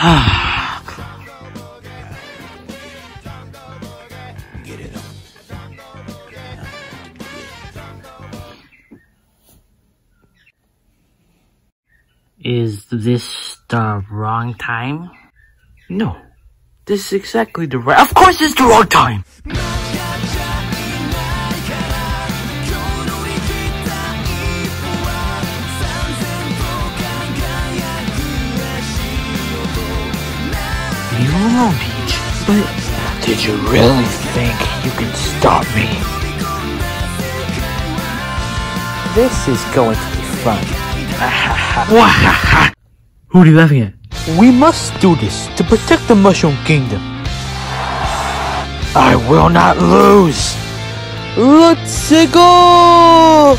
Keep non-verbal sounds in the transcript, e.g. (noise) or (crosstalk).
(sighs) Is this the wrong time? No. This is exactly the right- Of course it's the wrong time! You know, Peach, but Did you really think you can stop me? This is going to be fun. who are you laughing at? We must do this to protect the Mushroom Kingdom. I will not lose. Let's go!